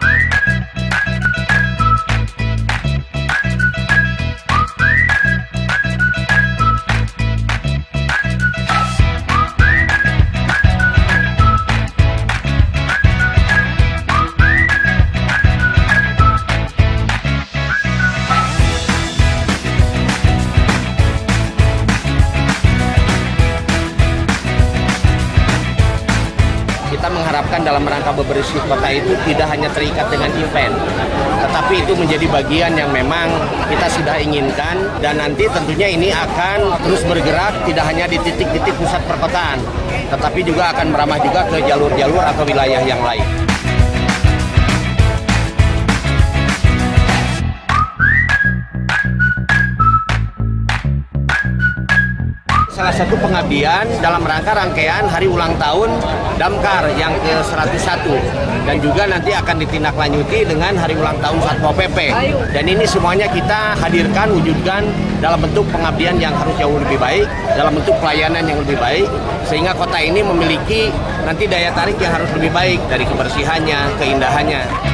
Bye. Kita mengharapkan dalam rangka bebersih kota itu tidak hanya terikat dengan event, tetapi itu menjadi bagian yang memang kita sudah inginkan dan nanti tentunya ini akan terus bergerak tidak hanya di titik-titik pusat perkotaan, tetapi juga akan meramah juga ke jalur-jalur atau wilayah yang lain. Salah satu pengabdian dalam rangka rangkaian hari ulang tahun Damkar yang ke-101 dan juga nanti akan ditindaklanjuti dengan hari ulang tahun Satpol PP dan ini semuanya kita hadirkan wujudkan dalam bentuk pengabdian yang harus jauh lebih baik dalam bentuk pelayanan yang lebih baik sehingga kota ini memiliki nanti daya tarik yang harus lebih baik dari kebersihannya, keindahannya.